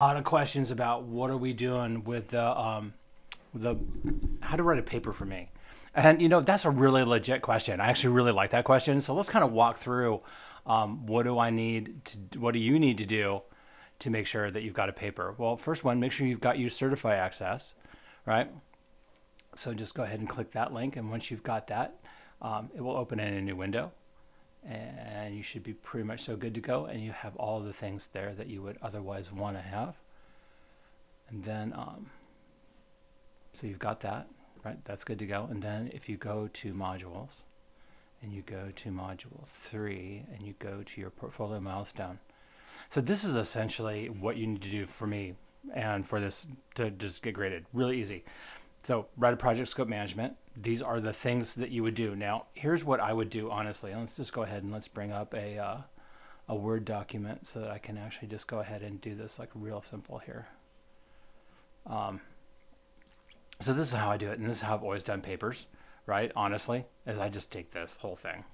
lot of questions about what are we doing with the um, the how to write a paper for me, and you know that's a really legit question. I actually really like that question. So let's kind of walk through um, what do I need to what do you need to do to make sure that you've got a paper. Well, first one, make sure you've got your certify access, right? So just go ahead and click that link, and once you've got that, um, it will open in a new window and you should be pretty much so good to go and you have all the things there that you would otherwise want to have. And then um, so you've got that right? That's good to go. And then if you go to modules and you go to module 3 and you go to your portfolio milestone. So this is essentially what you need to do for me and for this to just get graded. Really easy so write a project scope management. These are the things that you would do. Now, here's what I would do, honestly. Let's just go ahead and let's bring up a, uh, a Word document so that I can actually just go ahead and do this like real simple here. Um, so this is how I do it, and this is how I've always done papers, right? Honestly, is I just take this whole thing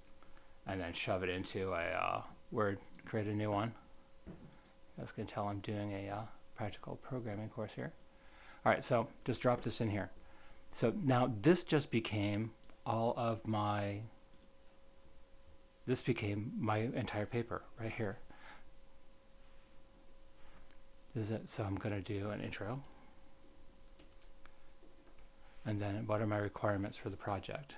and then shove it into a uh, Word, create a new one. You guys can tell I'm doing a uh, practical programming course here. All right, so just drop this in here. So now this just became all of my, this became my entire paper right here. This is it. So I'm going to do an intro. And then what are my requirements for the project?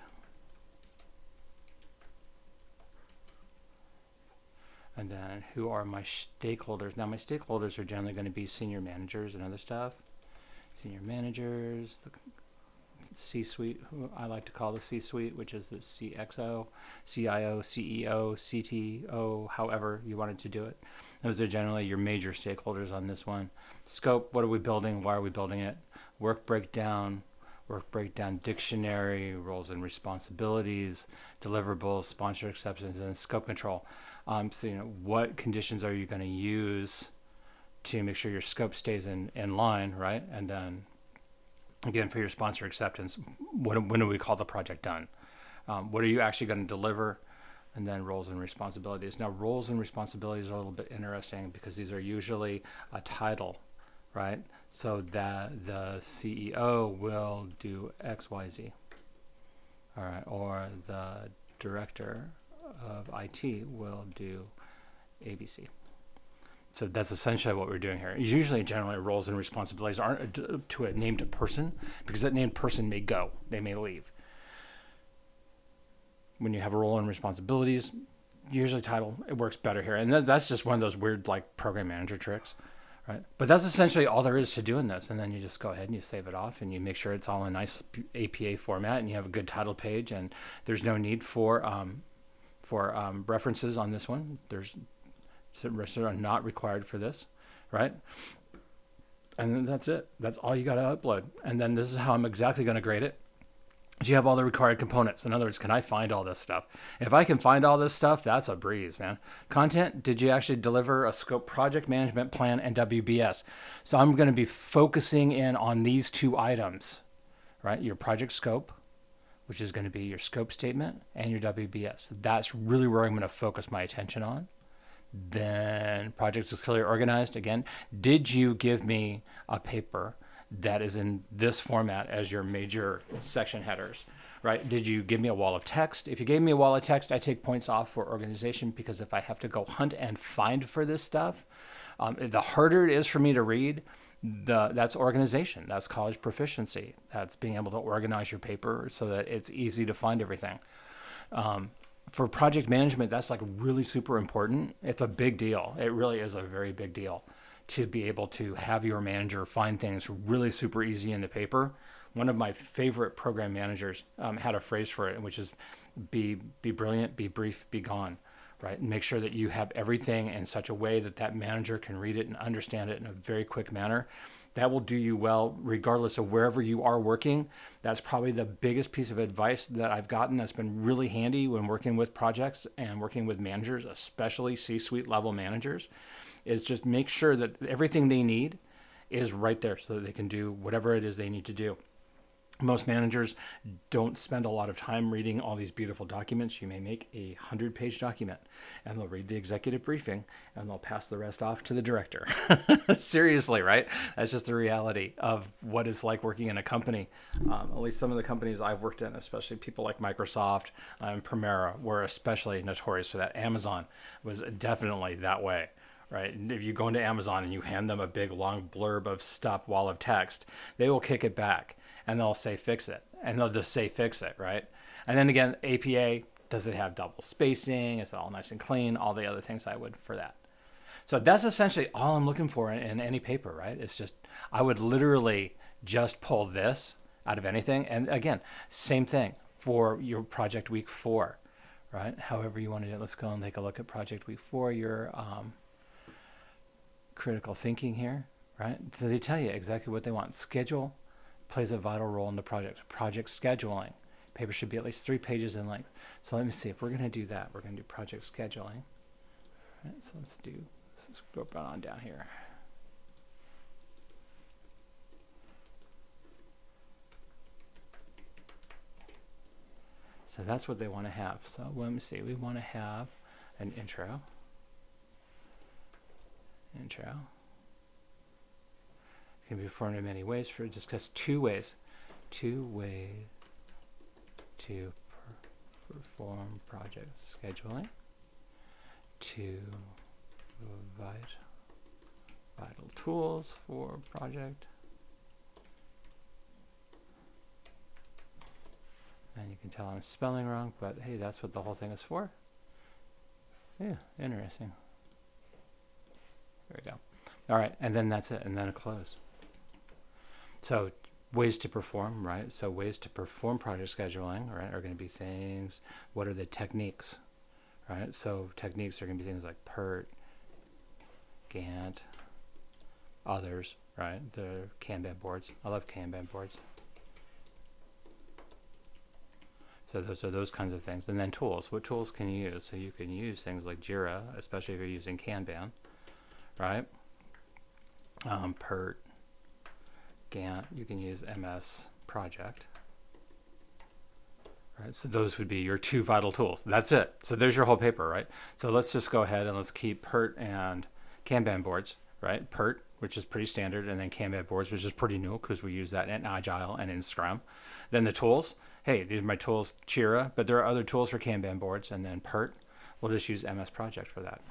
And then who are my stakeholders? Now my stakeholders are generally going to be senior managers and other stuff senior managers, the C-suite, who I like to call the C-suite, which is the CXO, CIO, CEO, CTO, however you wanted to do it. Those are generally your major stakeholders on this one. Scope, what are we building? Why are we building it? Work breakdown, work breakdown dictionary, roles and responsibilities, deliverables, sponsor acceptance, and scope control. Um, so, you know, what conditions are you going to use to make sure your scope stays in, in line, right? And then again, for your sponsor acceptance, when, when do we call the project done? Um, what are you actually going to deliver? And then roles and responsibilities. Now, roles and responsibilities are a little bit interesting because these are usually a title, right? So that the CEO will do X, Y, Z, all right, or the director of IT will do ABC. So that's essentially what we're doing here. Usually, generally, roles and responsibilities aren't to a named person because that named person may go, they may leave. When you have a role and responsibilities, usually title it works better here, and that's just one of those weird like program manager tricks, right? But that's essentially all there is to doing this, and then you just go ahead and you save it off, and you make sure it's all in nice APA format, and you have a good title page, and there's no need for um, for um, references on this one. There's Register are not required for this, right? And then that's it. That's all you got to upload. And then this is how I'm exactly going to grade it. Do you have all the required components? In other words, can I find all this stuff? If I can find all this stuff, that's a breeze, man. Content, did you actually deliver a scope project management plan and WBS? So I'm going to be focusing in on these two items, right? Your project scope, which is going to be your scope statement, and your WBS. That's really where I'm going to focus my attention on. Then project is clearly organized. Again, did you give me a paper that is in this format as your major section headers? Right? Did you give me a wall of text? If you gave me a wall of text, I take points off for organization because if I have to go hunt and find for this stuff, um, the harder it is for me to read, the, that's organization. That's college proficiency. That's being able to organize your paper so that it's easy to find everything. Um, for project management, that's like really super important. It's a big deal. It really is a very big deal to be able to have your manager find things really super easy in the paper. One of my favorite program managers um, had a phrase for it, which is be be brilliant, be brief, be gone. Right, make sure that you have everything in such a way that that manager can read it and understand it in a very quick manner that will do you well regardless of wherever you are working. That's probably the biggest piece of advice that I've gotten that's been really handy when working with projects and working with managers, especially C suite level managers, is just make sure that everything they need is right there so that they can do whatever it is they need to do. Most managers don't spend a lot of time reading all these beautiful documents. You may make a hundred page document and they'll read the executive briefing and they'll pass the rest off to the director. Seriously, right? That's just the reality of what it's like working in a company. Um, at least some of the companies I've worked in, especially people like Microsoft and Premera, were especially notorious for that. Amazon was definitely that way right? And if you go into Amazon and you hand them a big long blurb of stuff, wall of text, they will kick it back and they'll say fix it, and they'll just say fix it, right? And then again, APA does it have double spacing? Is it all nice and clean? All the other things I would for that. So that's essentially all I'm looking for in, in any paper, right? It's just I would literally just pull this out of anything, and again, same thing for your project week four, right? However you want to do it. Let's go and take a look at project week four. Your um, critical thinking here, right? So they tell you exactly what they want. Schedule, plays a vital role in the project. Project scheduling. Paper should be at least three pages in length. So let me see if we're going to do that. We're going to do project scheduling. All right, so let's do, let's go on down here. So that's what they want to have. So let me see. We want to have an intro. Intro can be performed in many ways. For discuss two ways, two ways to per perform project scheduling, to provide vital tools for project. And you can tell I'm spelling wrong, but hey, that's what the whole thing is for. Yeah, interesting. There we go. All right, and then that's it, and then a close. So ways to perform, right? So ways to perform project scheduling, right, are going to be things. What are the techniques, right? So techniques are going to be things like PERT, Gantt, others, right? The Kanban boards. I love Kanban boards. So those are those kinds of things. And then tools. What tools can you use? So you can use things like Jira, especially if you're using Kanban, right? Um, PERT, Gantt, you can use MS Project. Right, so those would be your two vital tools. That's it. So there's your whole paper, right? So let's just go ahead and let's keep PERT and Kanban boards, right? PERT, which is pretty standard, and then Kanban boards, which is pretty new because we use that in Agile and in Scrum. Then the tools, hey, these are my tools, Jira, but there are other tools for Kanban boards, and then PERT, we'll just use MS Project for that.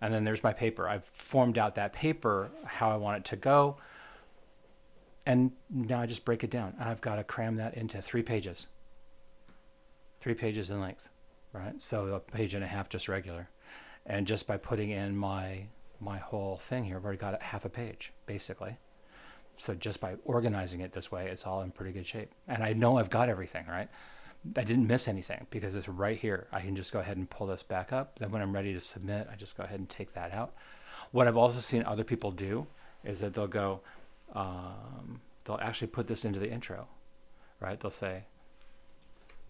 And then there's my paper. I've formed out that paper, how I want it to go and now I just break it down. I've got to cram that into three pages. Three pages in length, right? So a page and a half just regular. And just by putting in my my whole thing here, I've already got half a page, basically. So just by organizing it this way, it's all in pretty good shape. And I know I've got everything, right? I didn't miss anything because it's right here. I can just go ahead and pull this back up. Then when I'm ready to submit, I just go ahead and take that out. What I've also seen other people do is that they'll go, um, they'll actually put this into the intro, right? They'll say,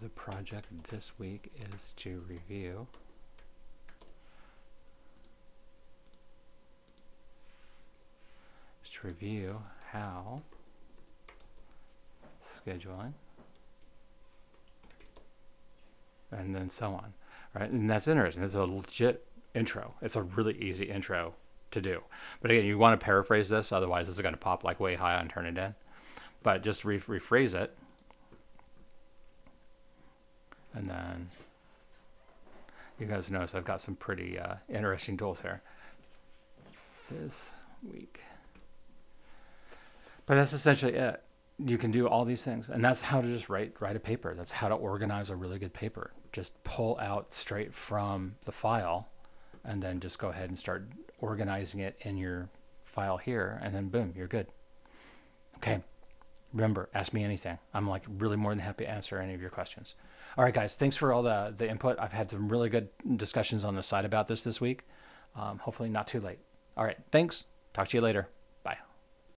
the project this week is to review to review how scheduling and then so on right? And that's interesting. It's a legit intro. It's a really easy intro to do. But again, you want to paraphrase this, otherwise this is going to pop like way high on Turnitin. But just re rephrase it. And then you guys notice I've got some pretty uh, interesting tools here this week. But that's essentially it. You can do all these things, and that's how to just write write a paper. That's how to organize a really good paper. Just pull out straight from the file, and then just go ahead and start organizing it in your file here, and then boom, you're good. Okay. Remember, ask me anything. I'm like really more than happy to answer any of your questions. All right, guys, thanks for all the, the input. I've had some really good discussions on the side about this this week. Um, hopefully, not too late. All right, thanks. Talk to you later.